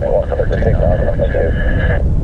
Friday 1,